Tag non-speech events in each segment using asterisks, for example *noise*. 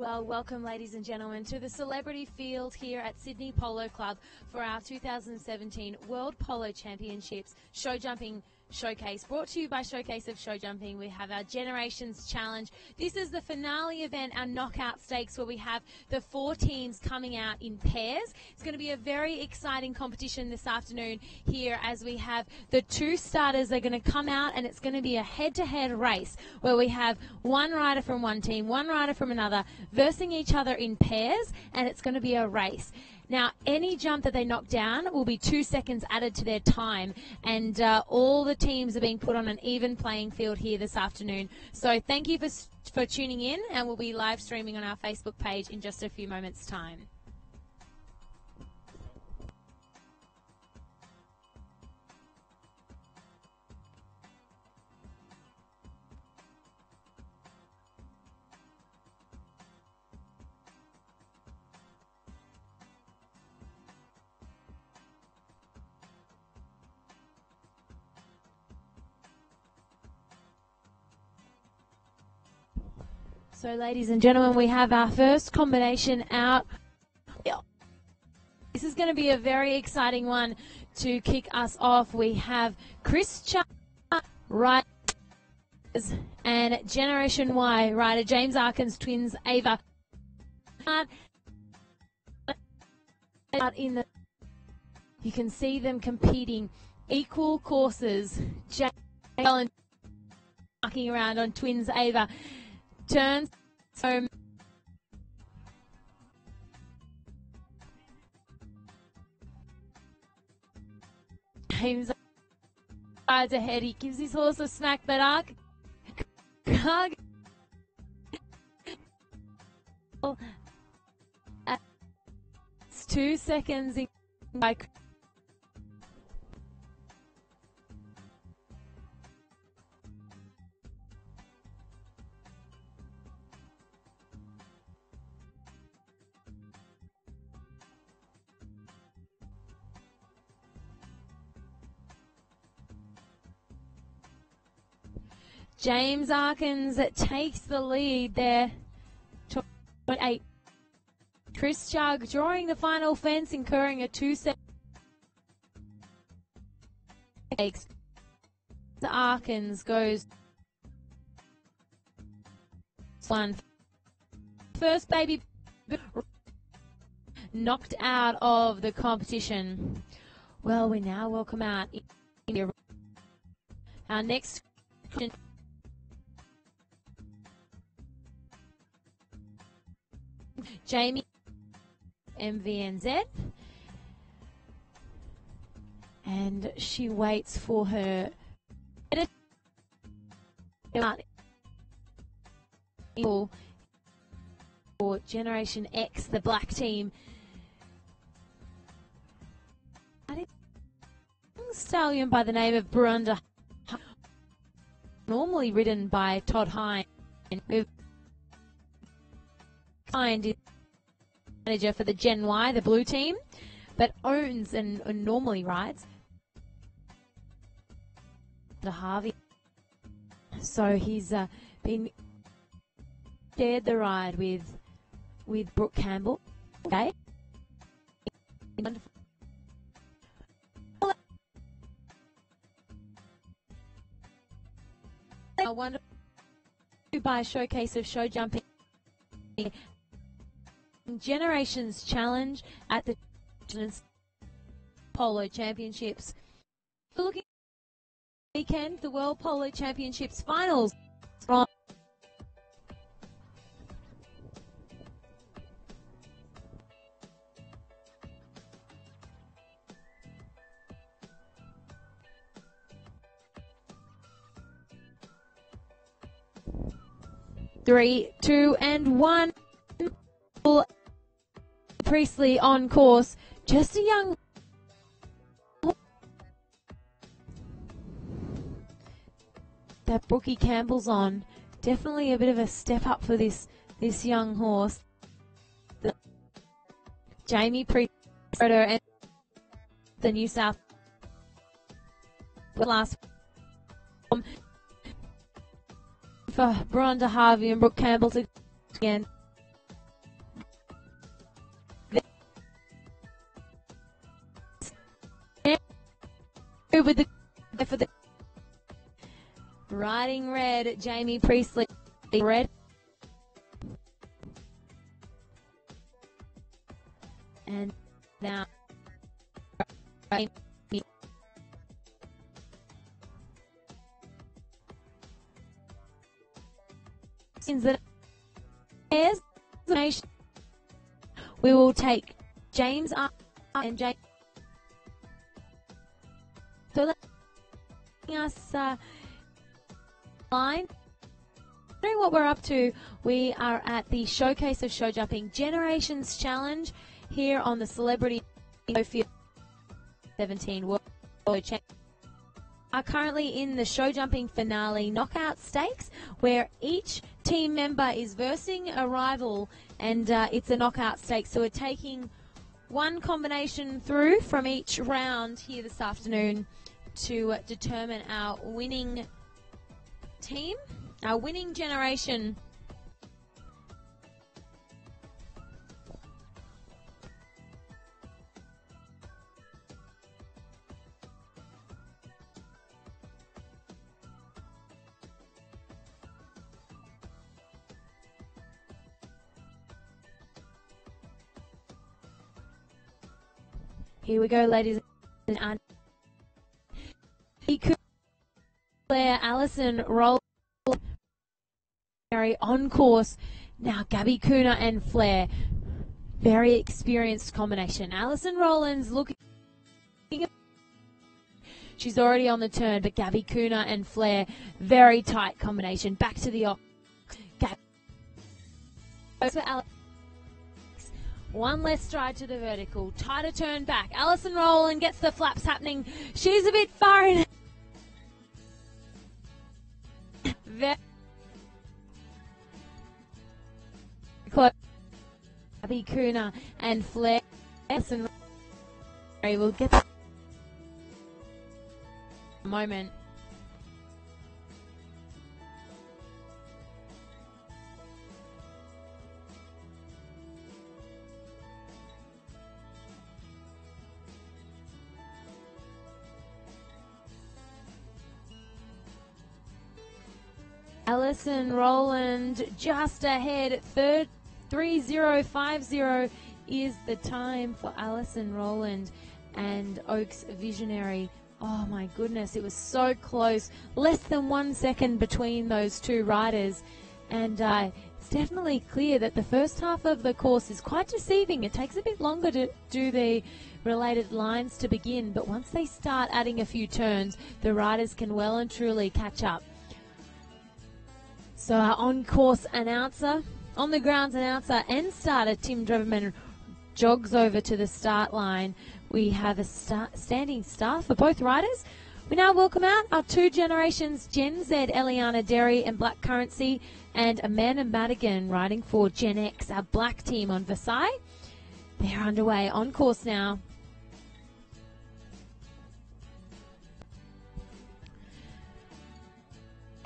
Well, welcome, ladies and gentlemen, to the celebrity field here at Sydney Polo Club for our 2017 World Polo Championships show jumping showcase. Brought to you by Showcase of Show Jumping. We have our Generations Challenge. This is the finale event, our knockout stakes, where we have the four teams coming out in pairs. It's going to be a very exciting competition this afternoon here as we have the two starters are going to come out and it's going to be a head to head race where we have one rider from one team, one rider from another, versing each other in pairs, and it's going to be a race. Now, any jump that they knock down will be two seconds added to their time, and uh, all the teams are being put on an even playing field here this afternoon. So, thank you for, for tuning in, and we'll be live streaming on our Facebook page in just a few moments' time. So, ladies and gentlemen, we have our first combination out. This is going to be a very exciting one to kick us off. We have Chris Chuck, right, and Generation Y rider James Arkins twins Ava. In the, you can see them competing equal courses. James marking around on twins Ava turns home. James rides ahead. He gives his horse a smack, but Ark. It's two seconds in by James Arkins takes the lead there. 28. Chris Chug drawing the final fence, incurring a two set. Arkins goes one. First baby knocked out of the competition. Well, we now welcome out our next Jamie MVNZ. And she waits for her for Generation X, the black team. Stallion by the name of Brunda, normally ridden by Todd Hine. Kind manager for the Gen Y, the blue team, but owns and, and normally rides the Harvey. So he's uh, been shared the ride with with Brooke Campbell. Okay. Wonderful. A wonderful by showcase of show jumping Generations Challenge at the Polo Championships. Looking weekend, the World Polo Championships finals Three, two, and one. Priestley on course. Just a young. That Brookie Campbell's on. Definitely a bit of a step up for this this young horse. The Jamie Priestley and the New South last for Brenda Harvey and Brooke Campbell to again. Riding red, Jamie Priestley, red. And now, we will take James R. and James. So letting us uh, line. Wondering what we're up to. We are at the showcase of show jumping Generations Challenge here on the Celebrity Field 17 World Championship are currently in the show jumping finale knockout stakes, where each team member is versing a rival, and uh, it's a knockout stakes. So we're taking one combination through from each round here this afternoon to determine our winning team, our winning generation. Here we go, ladies and Claire Allison roll on course. Now Gabby Kuna and Flair. Very experienced combination. Allison Rowland looking. She's already on the turn, but Gabby Kuna and Flair, very tight combination. Back to the off. One less stride to the vertical. Tighter turn back. Allison Rowland gets the flaps happening. She's a bit far in. Close. Abby Kuna and Flair. Alison will get a moment. Alison Rowland just ahead. Third, 3050 is the time for Alison Rowland and Oaks Visionary. Oh my goodness, it was so close. Less than one second between those two riders. And uh, it's definitely clear that the first half of the course is quite deceiving. It takes a bit longer to do the related lines to begin, but once they start adding a few turns, the riders can well and truly catch up. So our on-course announcer, on the grounds announcer and starter Tim Dreverman jogs over to the start line. We have a standing start for both riders. We now welcome out our two generations, Gen Z, Eliana Derry and Black Currency, and Amanda Madigan riding for Gen X, our black team on Versailles. They're underway on course now.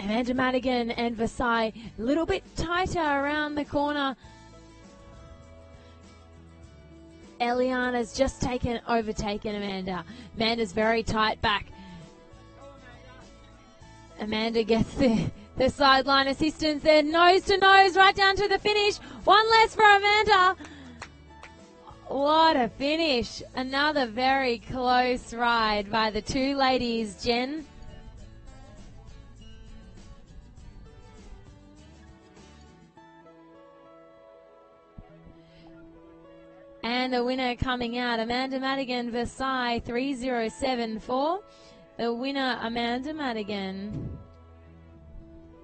Amanda Madigan and Versailles a little bit tighter around the corner. Eliana's just taken, overtaken Amanda. Amanda's very tight back. Amanda gets the, the sideline assistance there, nose to nose, right down to the finish. One less for Amanda. What a finish. Another very close ride by the two ladies, Jen And the winner coming out, Amanda Madigan, Versailles 3074. The winner, Amanda Madigan.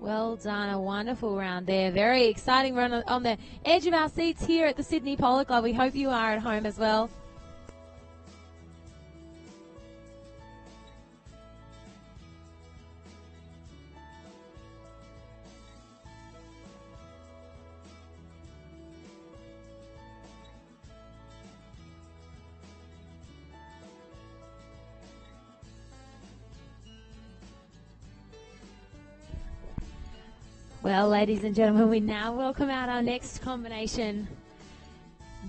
Well done, a wonderful round there. Very exciting run on the edge of our seats here at the Sydney Polo Club. We hope you are at home as well. Well, ladies and gentlemen, we now welcome out our next combination.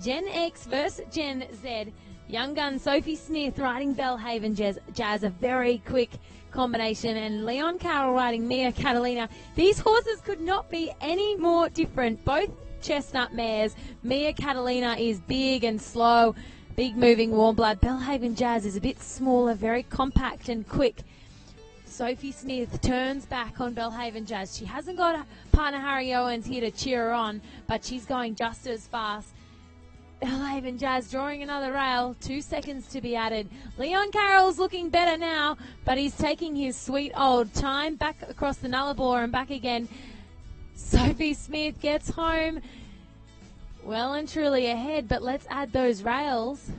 Gen X versus Gen Z. Young gun Sophie Smith riding Belhaven Jazz, Jazz, a very quick combination, and Leon Carroll riding Mia Catalina. These horses could not be any more different. Both chestnut mares. Mia Catalina is big and slow, big moving warm blood. Belhaven Jazz is a bit smaller, very compact and quick. Sophie Smith turns back on Belhaven Jazz. She hasn't got partner Harry Owens here to cheer her on, but she's going just as fast. Belhaven Jazz drawing another rail. Two seconds to be added. Leon Carroll's looking better now, but he's taking his sweet old time back across the Nullarbor and back again. Sophie Smith gets home well and truly ahead, but let's add those rails.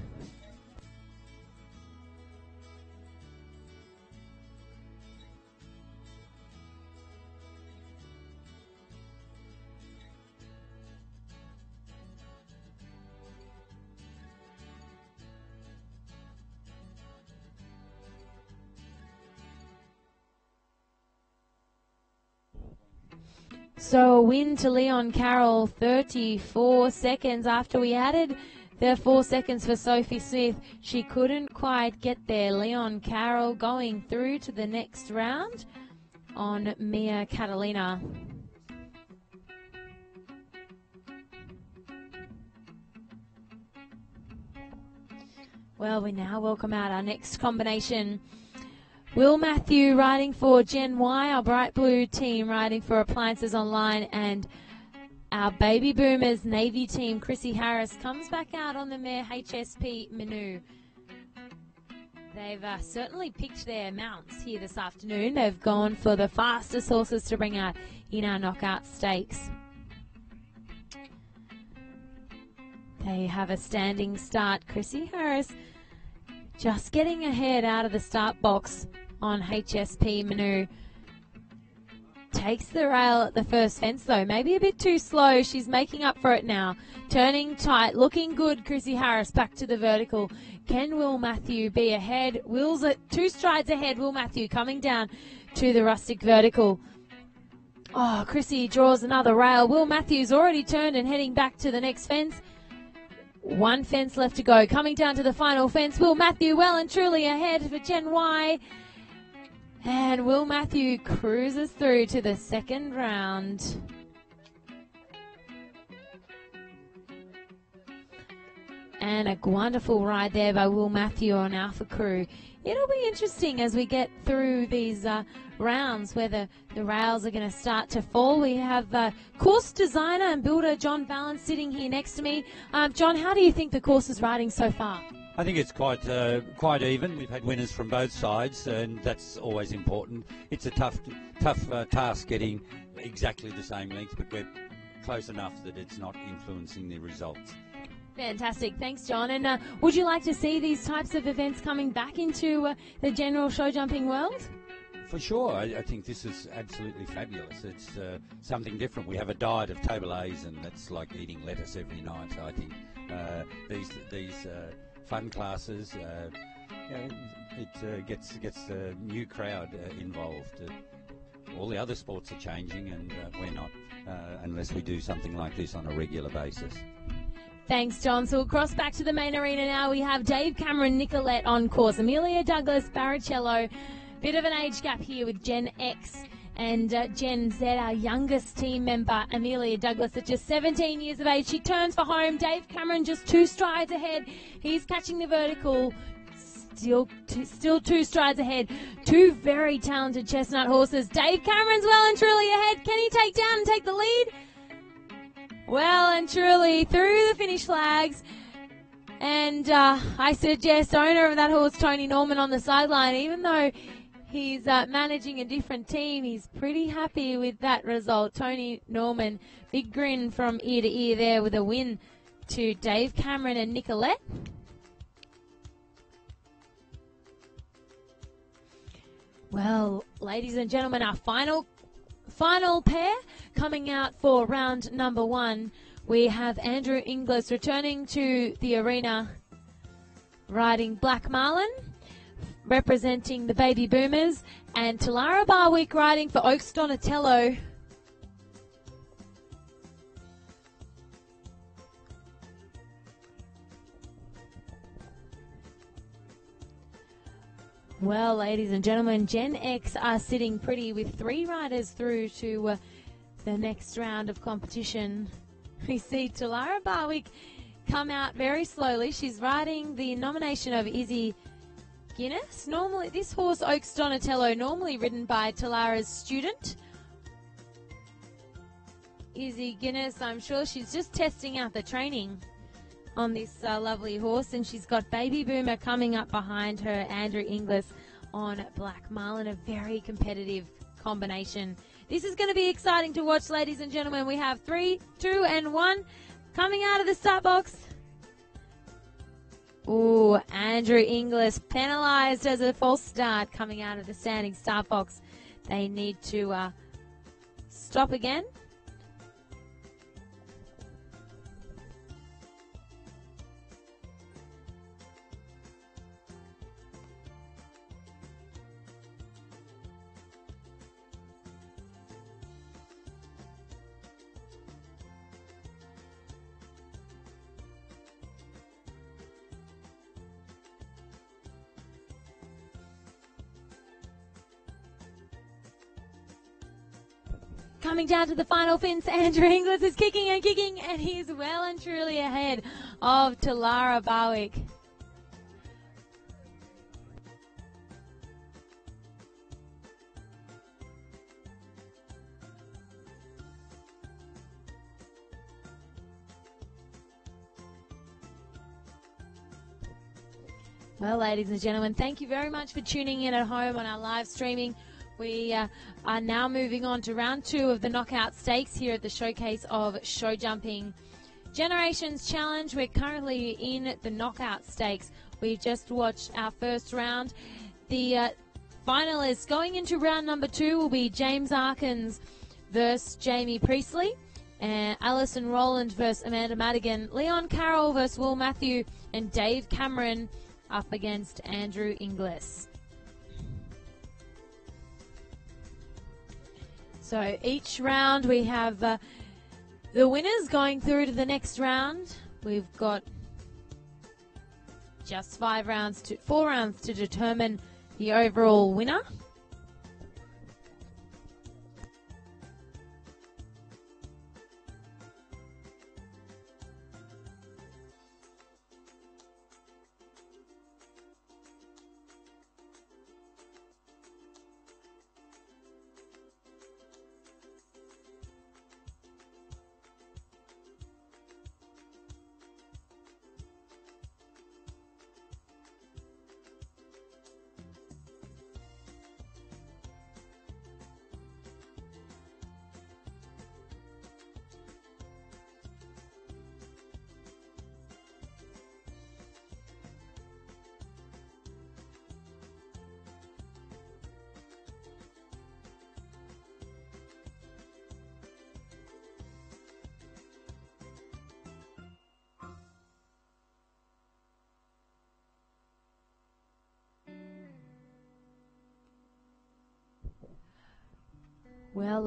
So a win to Leon Carroll, 34 seconds after we added the four seconds for Sophie Smith. She couldn't quite get there. Leon Carroll going through to the next round on Mia Catalina. Well, we now welcome out our next combination. Will Matthew riding for Gen Y, our bright blue team riding for Appliances Online, and our baby boomers Navy team, Chrissy Harris, comes back out on the mare HSP Manu. They've uh, certainly picked their mounts here this afternoon. They've gone for the fastest horses to bring out in our knockout stakes. They have a standing start. Chrissy Harris just getting ahead out of the start box on HSP Manu. Takes the rail at the first fence though, maybe a bit too slow. She's making up for it now. Turning tight, looking good. Chrissy Harris back to the vertical. Can Will Matthew be ahead? Will's at two strides ahead. Will Matthew coming down to the rustic vertical. Oh, Chrissy draws another rail. Will Matthews already turned and heading back to the next fence. One fence left to go. Coming down to the final fence. Will Matthew well and truly ahead for Gen Y. And Will Matthew cruises through to the second round. And a wonderful ride there by Will Matthew on Alpha Crew. It'll be interesting as we get through these uh, rounds where the, the rails are going to start to fall. We have uh, course designer and builder John Valance sitting here next to me. Um, John, how do you think the course is riding so far? I think it's quite uh, quite even. We've had winners from both sides, and that's always important. It's a tough tough uh, task getting exactly the same length, but we're close enough that it's not influencing the results. Fantastic. Thanks, John. And uh, would you like to see these types of events coming back into uh, the general show jumping world? For sure. I, I think this is absolutely fabulous. It's uh, something different. We have a diet of table A's, and that's like eating lettuce every night. I think uh, these these uh, fun classes. Uh, it uh, gets gets a new crowd uh, involved. Uh, all the other sports are changing, and uh, we're not, unless we do something like this on a regular basis. Thanks, John. So we'll cross back to the main arena now. We have Dave Cameron, Nicolette on course, Amelia Douglas, Barrichello. Bit of an age gap here with Gen X and uh, Gen Z, our youngest team member, Amelia Douglas, at just 17 years of age. She turns for home. Dave Cameron just two strides ahead. He's catching the vertical. Still, two, still two strides ahead. Two very talented chestnut horses. Dave Cameron's well and truly ahead. Can he take down and take the lead? Well and truly through the finish flags. And uh, I suggest owner of that horse, Tony Norman, on the sideline, even though He's uh, managing a different team. He's pretty happy with that result. Tony Norman, big grin from ear to ear there with a win to Dave Cameron and Nicolette. Well, ladies and gentlemen, our final final pair coming out for round number one. We have Andrew Inglis returning to the arena riding Black Marlin representing the Baby Boomers, and Talara Barwick riding for Oaks Donatello. Well, ladies and gentlemen, Gen X are sitting pretty with three riders through to uh, the next round of competition. *laughs* We see Talara Barwick come out very slowly. She's riding the nomination of Izzy Guinness. Normally, this horse, Oaks Donatello, normally ridden by Talara's student. Izzy Guinness, I'm sure she's just testing out the training on this uh, lovely horse, and she's got Baby Boomer coming up behind her, Andrew Inglis on Black Marlin, a very competitive combination. This is going to be exciting to watch, ladies and gentlemen. We have three, two, and one coming out of the start box. Ooh, Andrew Inglis penalised as a false start coming out of the standing start box. They need to uh, stop again. Coming down to the final fence, Andrew Inglis is kicking and kicking, and he's well and truly ahead of Talara Barwick. Well, ladies and gentlemen, thank you very much for tuning in at home on our live streaming. We uh, are now moving on to round two of the knockout stakes here at the showcase of show jumping. Generations Challenge, we're currently in the knockout stakes. We've just watched our first round. The uh, finalists going into round number two will be James Arkins versus Jamie Priestley, and Alison Rowland versus Amanda Madigan, Leon Carroll versus Will Matthew, and Dave Cameron up against Andrew Inglis. So each round we have uh, the winners going through to the next round. We've got just five rounds to four rounds to determine the overall winner.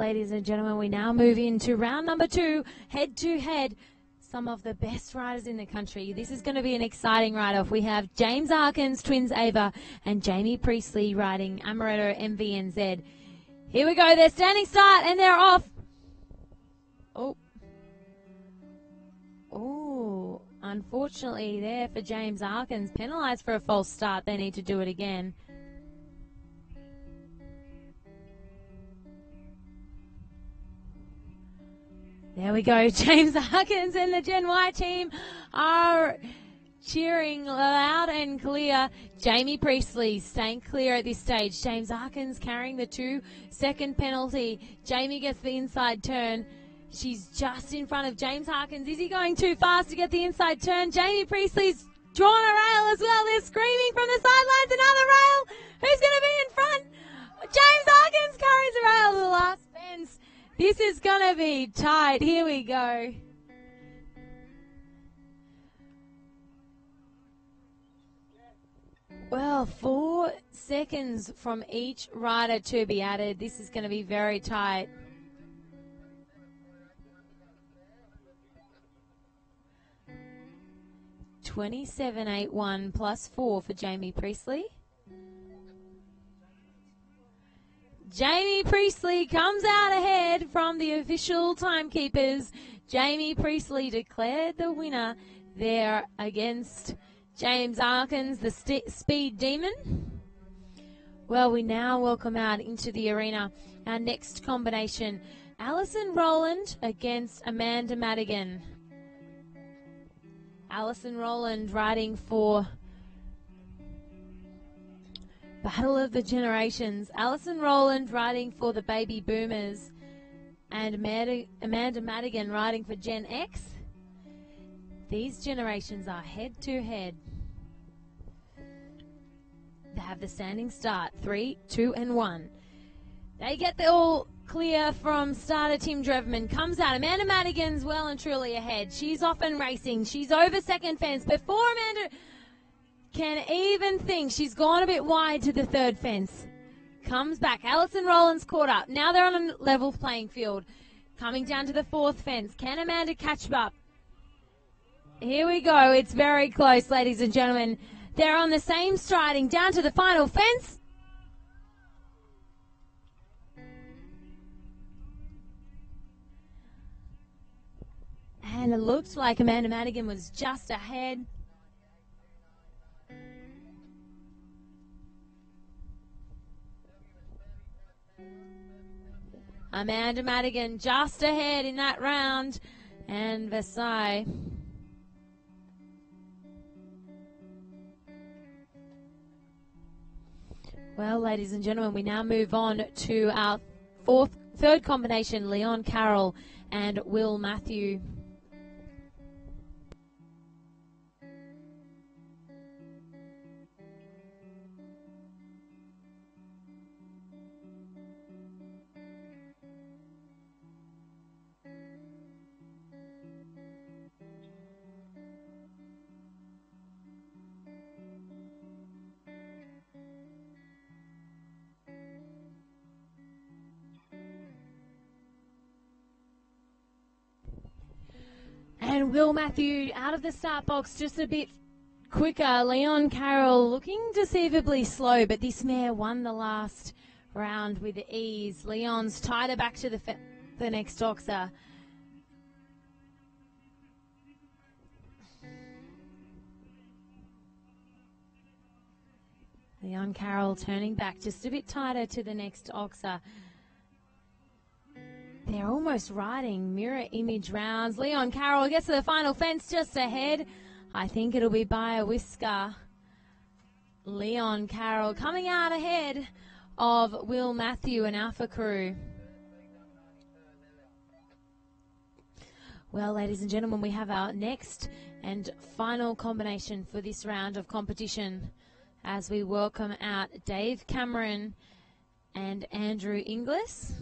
Ladies and gentlemen, we now move into round number two, head to head. Some of the best riders in the country. This is going to be an exciting ride off. We have James Arkins, Twins Ava, and Jamie Priestley riding Amaretto MVNZ. Here we go. They're standing start and they're off. Oh. Oh. Unfortunately, there for James Arkins, penalised for a false start. They need to do it again. There we go. *laughs* James Harkins and the Gen Y team are cheering loud and clear. Jamie Priestley staying clear at this stage. James Harkins carrying the two second penalty. Jamie gets the inside turn. She's just in front of James Harkins. Is he going too fast to get the inside turn? Jamie Priestley's drawn a rail as well. They're screaming from the sidelines. Another rail. Who's going to be in front? James Harkins carries a rail to the last fence. This is going to be tight. Here we go. Well, four seconds from each rider to be added. This is going to be very tight. Twenty-seven eight one plus four for Jamie Priestley. Jamie Priestley comes out ahead from the official timekeepers. Jamie Priestley declared the winner there against James Arkins, the st- speed demon. Well, we now welcome out into the arena our next combination. Alison Rowland against Amanda Madigan. Alison Rowland riding for Battle of the Generations. Alison Rowland riding for the Baby Boomers. And Amanda, Madigan riding for Gen X. These generations are head to head. They have the standing start three, two, and one. They get the all clear from starter Tim Drevman. Comes out. Amanda Madigan's well and truly ahead. She's off and racing. She's over second fence. Before Amanda can even think, she's gone a bit wide to the third fence. Comes back. Alison Rowland's caught up. Now they're on a level playing field. Coming down to the fourth fence. Can Amanda catch up? Here we go. It's very close, ladies and gentlemen. They're on the same striding down to the final fence. And it looked like Amanda Madigan was just ahead. Amanda Madigan just ahead in that round. And Versailles. Well, ladies and gentlemen, we now move on to our fourth, third combination, Leon Carroll and Will Matthew. And Will Matthew out of the start box just a bit quicker. Leon Carroll looking deceivably slow, but this mare won the last round with ease. Leon's tied her back to the, fe- the next doxer. Leon Carroll turning back just a bit tighter to the next oxer. They're almost riding mirror image rounds. Leon Carroll gets to the final fence just ahead. I think it'll be by a whisker. Leon Carroll coming out ahead of Will Matthew and Alpha Crew. Well, ladies and gentlemen, we have our next and final combination for this round of competition as we welcome out Dave Cameron and Andrew Inglis.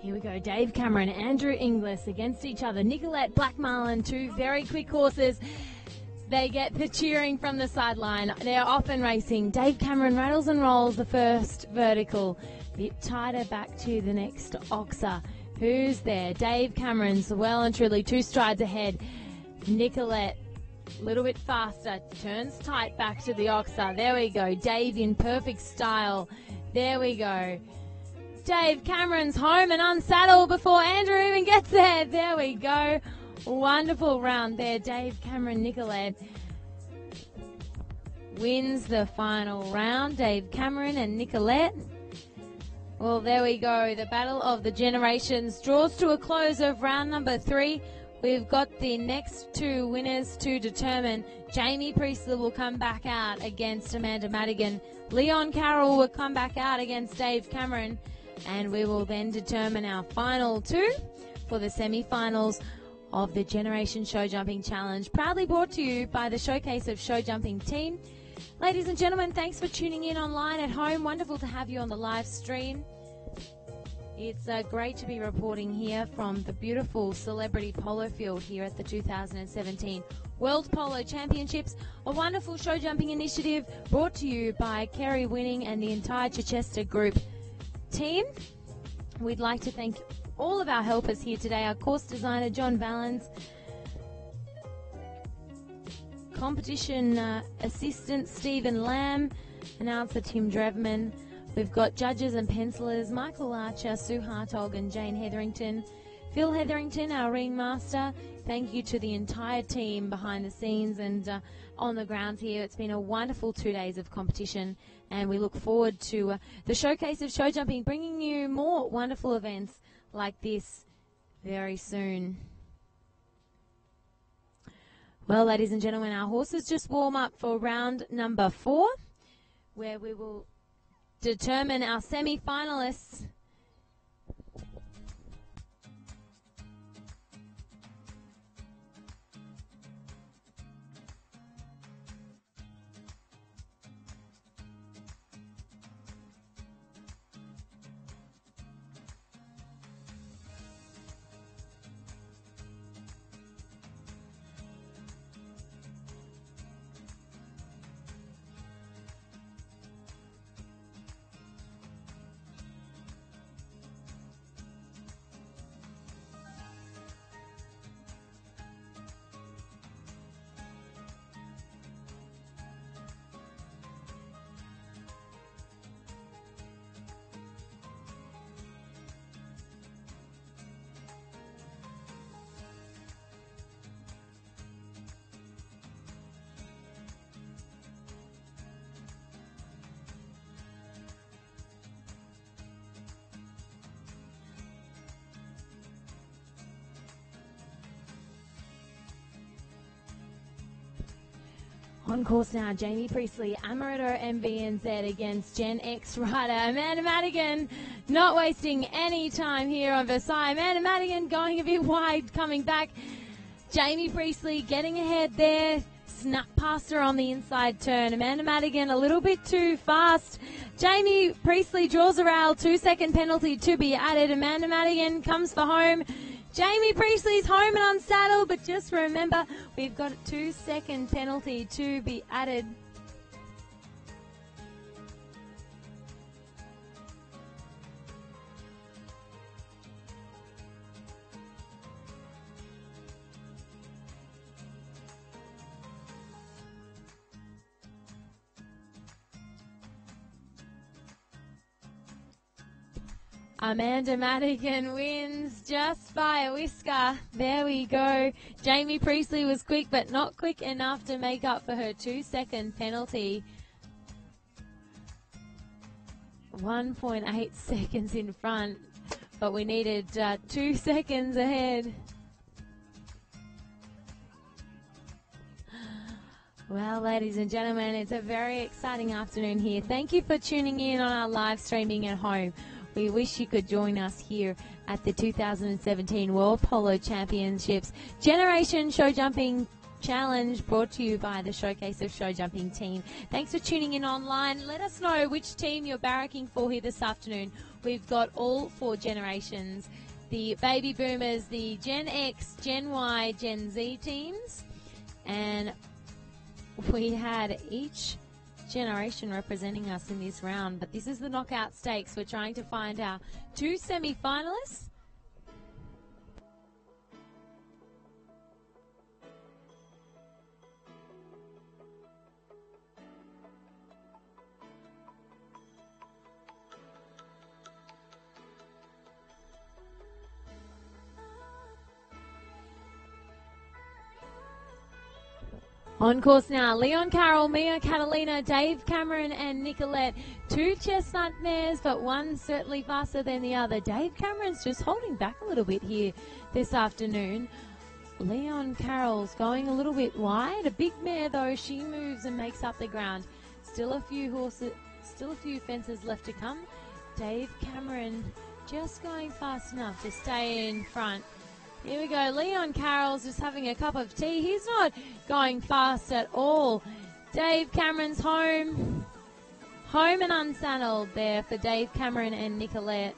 Here we go. Dave Cameron, Andrew Inglis against each other. Nicolette Black Marlin, two very quick horses. They get the cheering from the sideline. They're off and racing. Dave Cameron rattles and rolls the first vertical. Bit tighter back to the next oxer. Who's there? Dave Cameron's well and truly two strides ahead. Nicolette, a little bit faster, turns tight back to the oxer. There we go. Dave in perfect style. There we go. Dave Cameron's home and unsaddle before Andrew even gets there. There we go. Wonderful round there. Dave Cameron Nicolette wins the final round. Dave Cameron and Nicolette. Well, there we go. The battle of the generations draws to a close of round number three. We've got the next two winners to determine. Jamie Priestley will come back out against Amanda Madigan. Leon Carroll will come back out against Dave Cameron. And we will then determine our final two for the semi-finals of the Generation Show Jumping Challenge. Proudly brought to you by the Showcase of Show Jumping team. Ladies and gentlemen, thanks for tuning in online at home. Wonderful to have you on the live stream. It's uh, great to be reporting here from the beautiful celebrity polo field here at the 2017 World Polo Championships, a wonderful show jumping initiative brought to you by Kerry Winning and the entire Chichester Group team. We'd like to thank all of our helpers here today, our course designer John Valens, competition uh, assistant Stephen Lamb, announcer Tim Drevman. We've got judges and pencilers Michael Archer, Sue Hartog, and Jane Hetherington. Phil Hetherington, our ringmaster. Thank you to the entire team behind the scenes and uh, on the grounds here. It's been a wonderful two days of competition, and we look forward to uh, the showcase of show jumping, bringing you more wonderful events like this very soon. Well, ladies and gentlemen, our horses just warm up for round number four, where we will determine our semi finalists. On course now, Jamie Priestley, Amaretto MVNZ against Gen X rider Amanda Madigan. Not wasting any time here on Versailles. Amanda Madigan going a bit wide, coming back. Jamie Priestley getting ahead there. Snuck past her on the inside turn. Amanda Madigan a little bit too fast. Jamie Priestley draws a rail. Two second penalty to be added. Amanda Madigan comes for home. Jamie Priestley's home and unsaddled, but just remember we've got two second penalty to be added. Amanda Madigan wins just by a whisker. There we go. Jamie Priestley was quick, but not quick enough to make up for her two second penalty. 1.8 *laughs* seconds in front, but we needed uh, two *laughs* seconds ahead. Well, ladies and gentlemen, it's a very exciting afternoon here. Thank you for tuning in on our live streaming at home. We wish you could join us here at the 2017 World Polo Championships Generation Show Jumping Challenge brought to you by the Showcase of Show Jumping team. Thanks for tuning in online. Let us know which team you're barracking for here this afternoon. We've got all four generations the baby boomers, the Gen X, Gen Y, Gen Z teams, and we had each generation representing us in this round. But this is the knockout stakes. We're trying to find our two semi finalists. On course now, Leon Carroll, Mia Catalina, Dave Cameron, and Nicolette. Two chestnut mares, but one certainly faster than the other. Dave Cameron's just holding back a little bit here this afternoon. Leon Carroll's going a little bit wide. A big mare though, she moves and makes up the ground. Still a few horses, still a few fences left to come. Dave Cameron just going fast enough to stay in front. Here we go. Leon Carroll's just having a cup of tea. He's not going fast at all. Dave Cameron's home. Home and unsaddled there for Dave Cameron and Nicolette.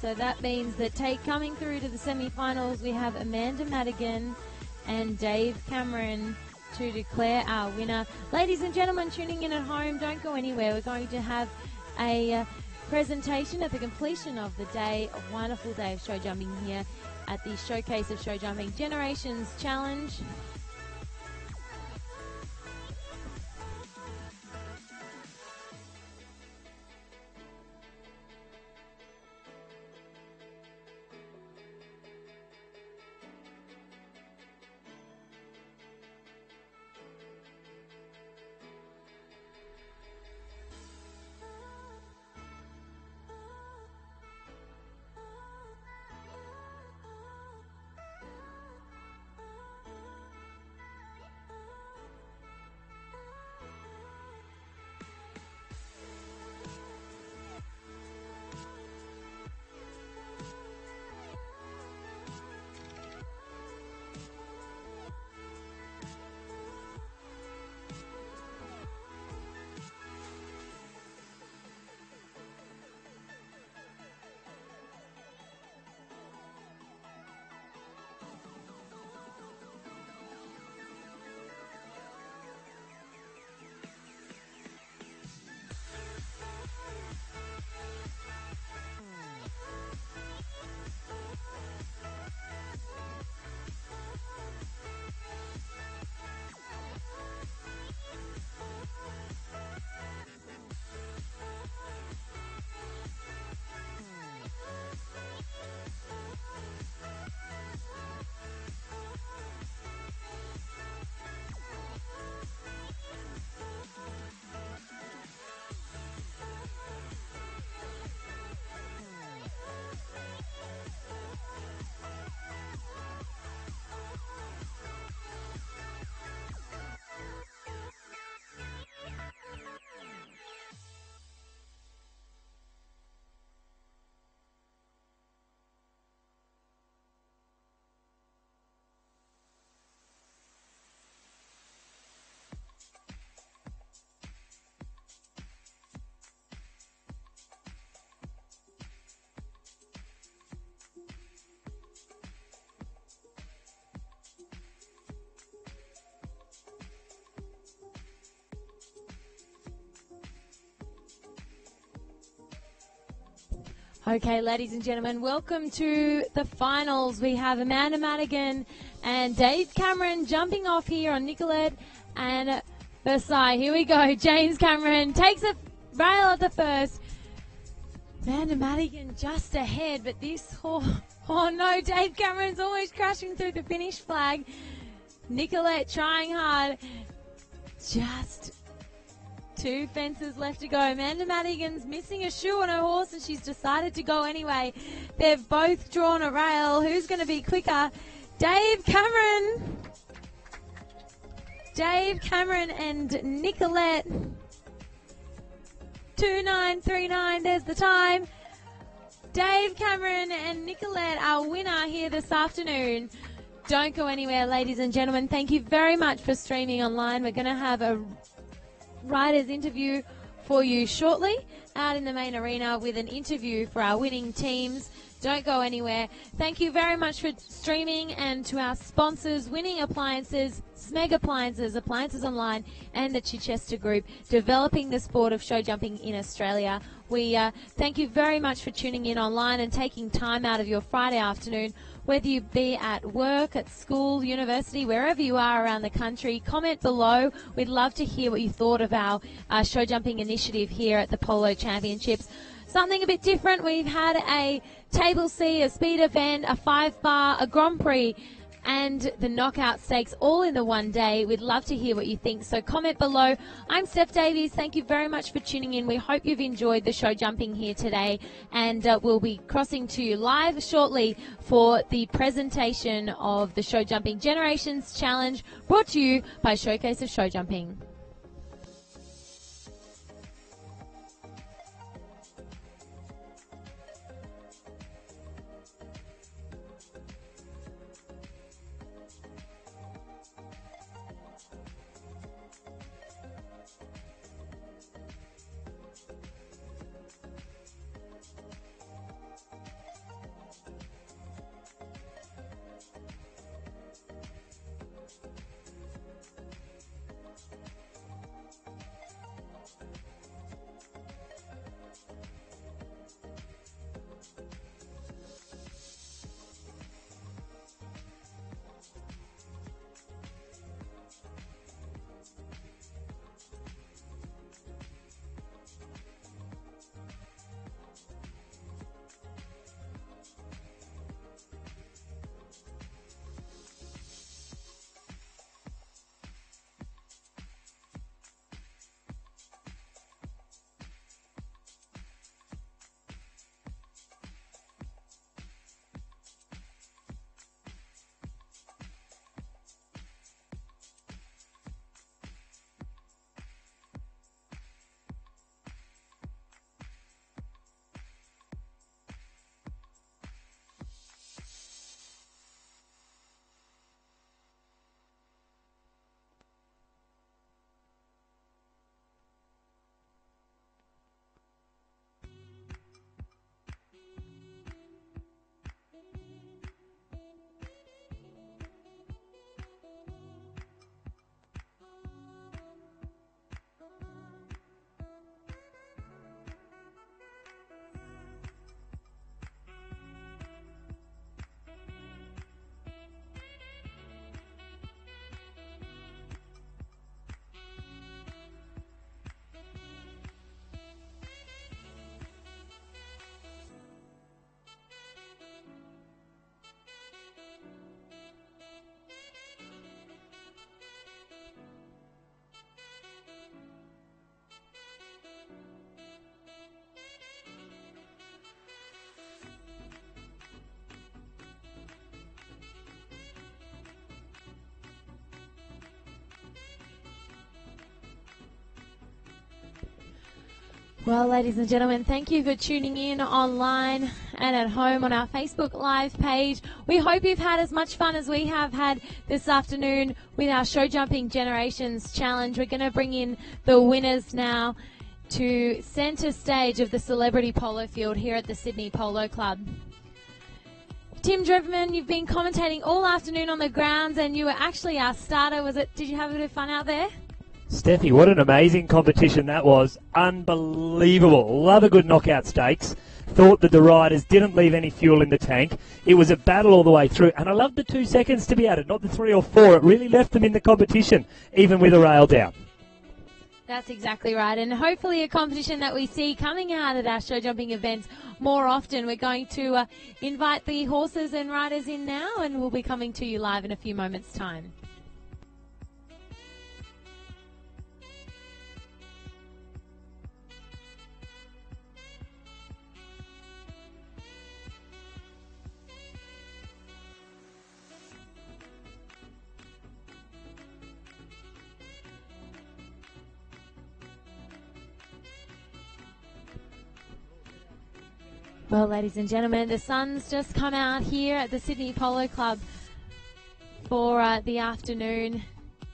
So that means that take coming through to the semi-finals, we have Amanda Madigan and Dave Cameron to declare our winner. Ladies and gentlemen tuning in at home, don't go anywhere. We're going to have a uh, presentation at the completion of the day, a wonderful day of show jumping here at the Showcase of Show Jumping Generations Challenge. Okay, ladies and gentlemen, welcome to the finals. We have Amanda Madigan and Dave Cameron jumping off here on Nicolette and Versailles. Here we go. *laughs* James Cameron takes a rail at the first. Amanda Madigan just ahead, but this, *laughs* oh, oh no, Dave Cameron's almost crashing through the finish flag. Nicolette trying hard. Just Two fences left to go. Amanda Madigan's missing a shoe on her horse and she's decided to go anyway. They've both drawn a rail. Who's going to be quicker? Dave Cameron. Dave Cameron and Nicolette. 2939, there's the time. Dave Cameron and Nicolette, our winner here this afternoon. Don't go anywhere, ladies and gentlemen. Thank you very much for streaming online. We're going to have a writer's interview for you shortly out in the main arena with an interview for our winning teams. Don't go anywhere. Thank you very much for streaming and to our sponsors, Winning Appliances, Smeg Appliances, Appliances Online, and the Chichester Group, developing the sport of show jumping in Australia. We uh, thank you very much for tuning in online and taking time out of your Friday afternoon whether you be at work, at school, university, wherever you are around the country, comment below. We'd love to hear what you thought of our uh, show jumping initiative here at the Polo Championships. something a bit different. We've had a table C, a speed event, a five bar, a Grand Prix, and the knockout stakes all in the one day. We'd love to hear what you think. So comment below. I'm Steph Davies. Thank you very much for tuning in. We hope you've enjoyed the show jumping here today. And uh, we'll be crossing to you live shortly for the presentation of the show jumping generations challenge brought to you by Showcase of Show Jumping. Well, ladies and gentlemen, thank you for tuning in online and at home on our Facebook Live page. We hope you've had as much fun as we have had this afternoon with our Show Jumping Generations Challenge. We're going to bring in the winners now to centre stage of the Celebrity Polo Field here at the Sydney Polo Club. Tim Dreverman, you've been commentating all afternoon on the grounds and you were actually our starter. Was it, did you have a bit of fun out there? Steffi, what an amazing competition that was. Unbelievable. Love a good knockout stakes. Thought that the riders didn't leave any fuel in the tank. It was a battle all the way through. And I love the two seconds to be added, not the three or four. It really left them in the competition, even with a rail down. That's exactly right. And hopefully a competition that we see coming out at our show jumping events more often. We're going to uh, invite the horses and riders in now and we'll be coming to you live in a few moments' time. Well, ladies and gentlemen, the sun's just come out here at the Sydney Polo Club for uh, the afternoon.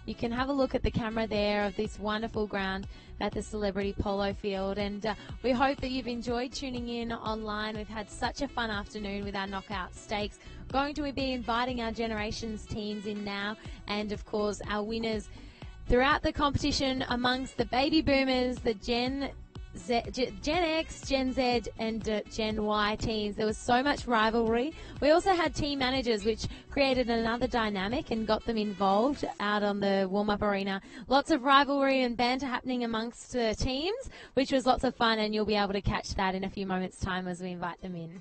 You can have a look at the camera there of this wonderful ground at the Celebrity Polo Field. And uh, we hope that you've enjoyed tuning in online. We've had such a fun afternoon with our knockout stakes. Going to be inviting our Generations teams in now, and of course, our winners throughout the competition amongst the baby boomers, the Gen Z, Gen X, Gen Z, and uh, Gen Y teams. There was so much rivalry. We also had team managers, which created another dynamic and got them involved out on the warm up arena. Lots of rivalry and banter happening amongst the teams, which was lots of fun, and you'll be able to catch that in a few moments' time as we invite them in.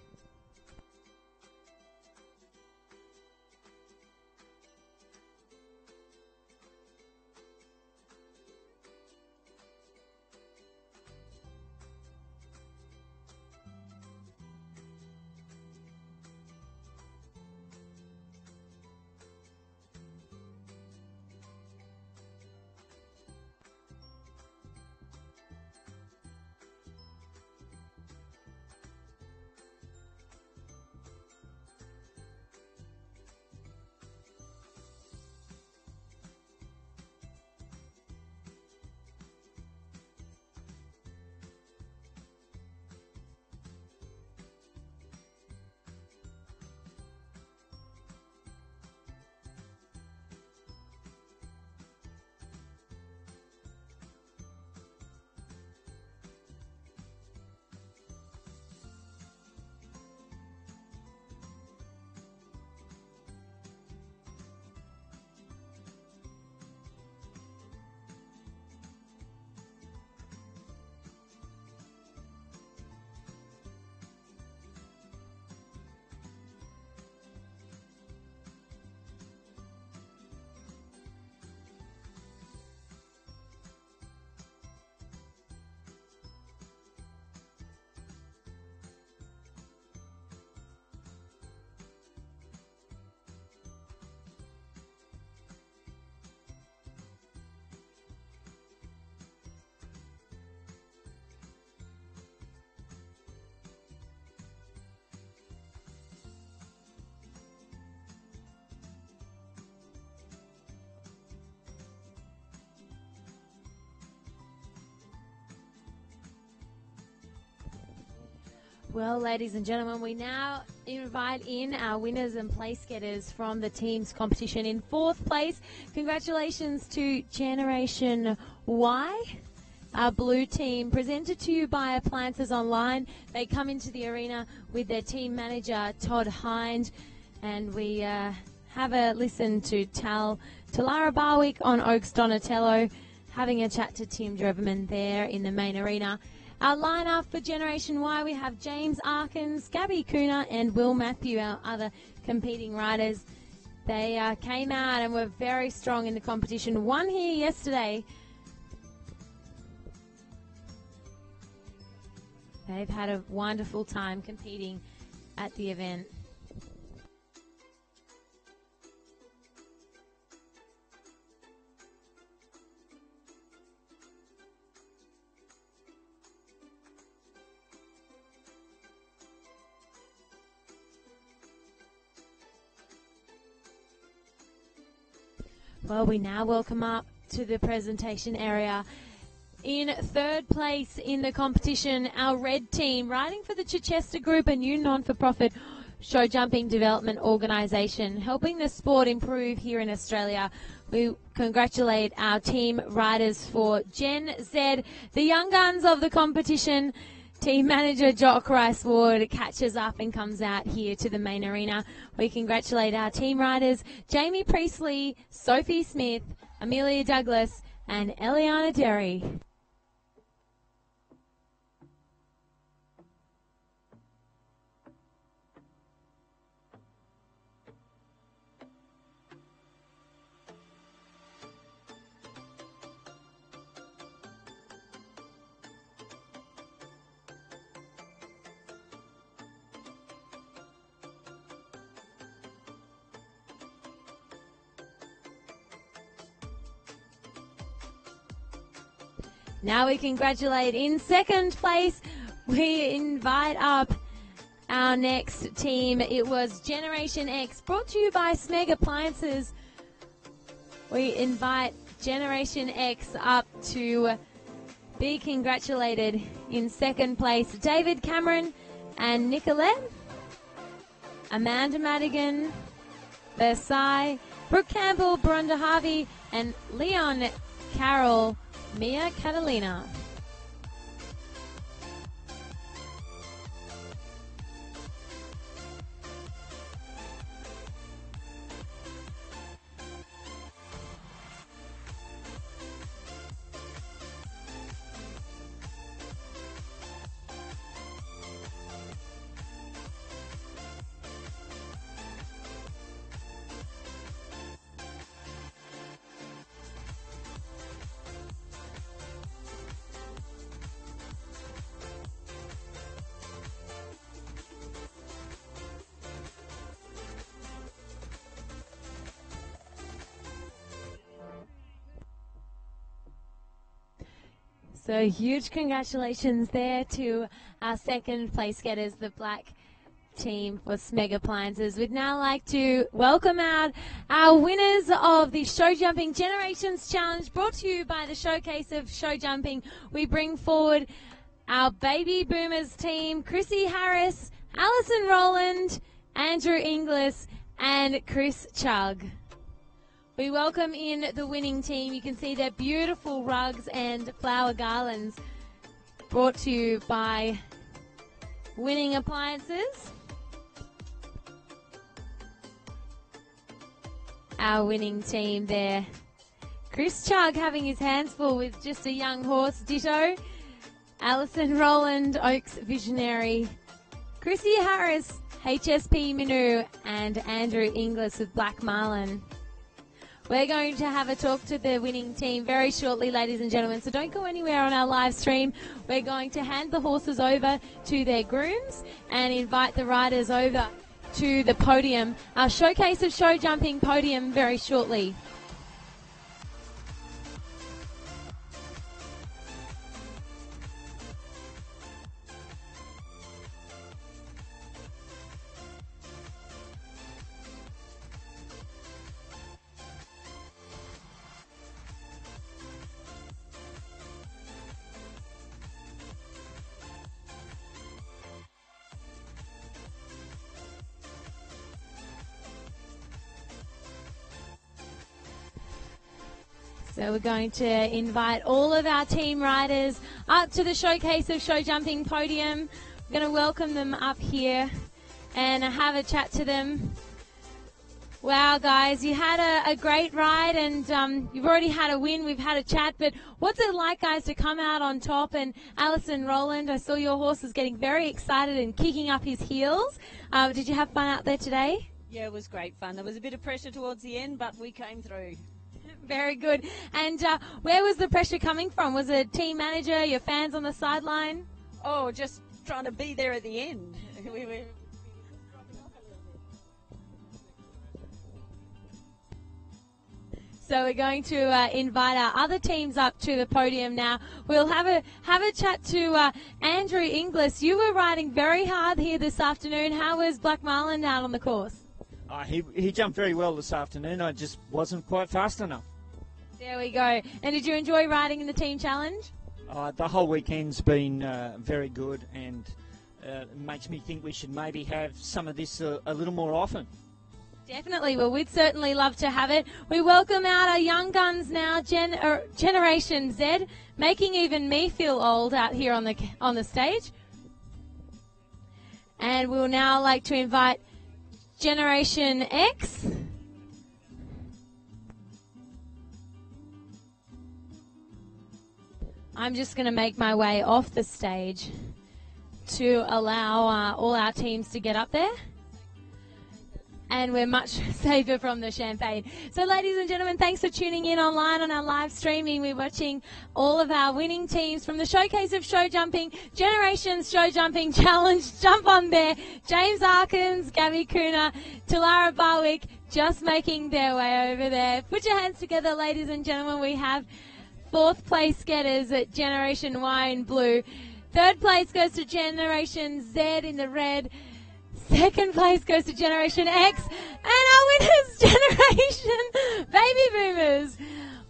Well, ladies and gentlemen, we now invite in our winners and place getters from the team's competition. In fourth place, congratulations to Generation Y. Our blue team, presented to you by Appliances Online. They come into the arena with their team manager, Todd Hind, and we uh, have a listen to Tal Talara Barwick on Oaks Donatello, having a chat to Tim Dreverman there in the main arena. Our lineup for Generation Y, we have James Arkins, Gabby Cooner, and Will Matthew, our other competing riders. They uh, came out and were very strong in the competition. Won here yesterday. They've had a wonderful time competing at the event. Well, we now welcome up to the presentation area. In third place in the competition, our red team, riding for the Chichester Group, a new non-for-profit show jumping development organisation, helping the sport improve here in Australia. We congratulate our team riders for Gen Z, the young guns of the competition. Team manager Jock Rice Ward catches up and comes out here to the main arena. We congratulate our team riders Jamie Priestley, Sophie Smith, Amelia Douglas, and Eliana Derry. Now we congratulate in second place. We invite up our next team. It was Generation X, brought to you by Smeg Appliances. We invite Generation X up to be congratulated in second place. David Cameron and Nicolette, Amanda Madigan, Versailles, Brooke Campbell, Brenda Harvey, and Leon Carroll Mia Catalina. So huge congratulations there to our second place getters, the black team for Smeg Appliances. We'd now like to welcome out our winners of the Show Jumping Generations Challenge brought to you by the Showcase of Show Jumping. We bring forward our baby boomers team, Chrissy Harris, Allison Rowland, Andrew Inglis, and Chris Chugg. We welcome in the winning team. You can see their beautiful rugs and flower garlands brought to you by Winning Appliances. Our winning team there. Chris Chugg having his hands full with just a young horse, Ditto. Allison Rowland, Oaks Visionary. Chrissy Harris, HSP Minu, and Andrew Inglis with Black Marlin. We're going to have a talk to the winning team very shortly, ladies and gentlemen. So don't go anywhere on our live stream. We're going to hand the horses over to their grooms and invite the riders over to the podium, our showcase of show jumping podium very shortly. So we're going to invite all of our team riders up to the showcase of show jumping podium. We're going to welcome them up here and have a chat to them. Wow, guys, you had a, a great ride and um, you've already had a win. We've had a chat, but what's it like, guys, to come out on top? And Allison Rowland, I saw your horse was getting very excited and kicking up his heels. Uh, did you have fun out there today? Yeah, it was great fun. There was a bit of pressure towards the end, but we came through. Very good. And uh, where was the pressure coming from? Was it team manager, your fans on the sideline? Oh, just trying to be there at the end. *laughs* we were So we're going to uh, invite our other teams up to the podium now. We'll have a have a chat to uh, Andrew Inglis. You were riding very hard here this afternoon. How was Black Marlin out on the course? Uh, he, he jumped very well this afternoon. I just wasn't quite fast enough. There we go. And did you enjoy riding in the team challenge? Uh, the whole weekend's been uh, very good and uh, makes me think we should maybe have some of this a, a little more often. Definitely. Well, we'd certainly love to have it. We welcome out our young guns now, Gen- er, Generation Z, making even me feel old out here on the on the stage. And we'll now like to invite Generation X. I'm just going to make my way off the stage to allow uh, all our teams to get up there and we're much *laughs* safer from the champagne. So, ladies and gentlemen, thanks for tuning in online on our live streaming. We're watching all of our winning teams from the Showcase of Show Jumping, Generations Show Jumping *laughs* Challenge. Jump on there. James Arkins, Gabby Cooner, Talara Barwick, just making their way over there. Put your hands together, ladies and gentlemen. We have fourth place getters at Generation Y in blue. Third place goes to Generation Z in the red. Second place goes to Generation X. And our winners, *laughs* Generation Baby Boomers.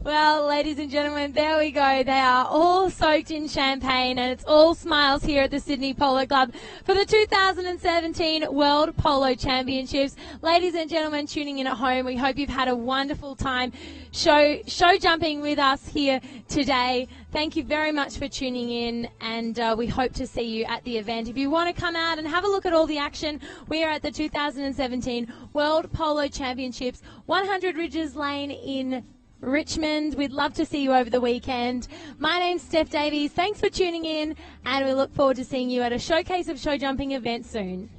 Well, ladies and gentlemen, there we go. They are all soaked in champagne and it's all smiles here at the Sydney Polo Club for the 2017 World Polo Championships. Ladies and gentlemen tuning in at home, we hope you've had a wonderful time show, show jumping with us here today. Thank you very much for tuning in and uh, we hope to see you at the event. If you want to come out and have a look at all the action, we are at the 2017 World Polo Championships, 100 Ridges Lane in Richmond. We'd love to see you over the weekend. My name's Steph Davies. Thanks for tuning in, and we look forward to seeing you at a showcase of show jumping event soon.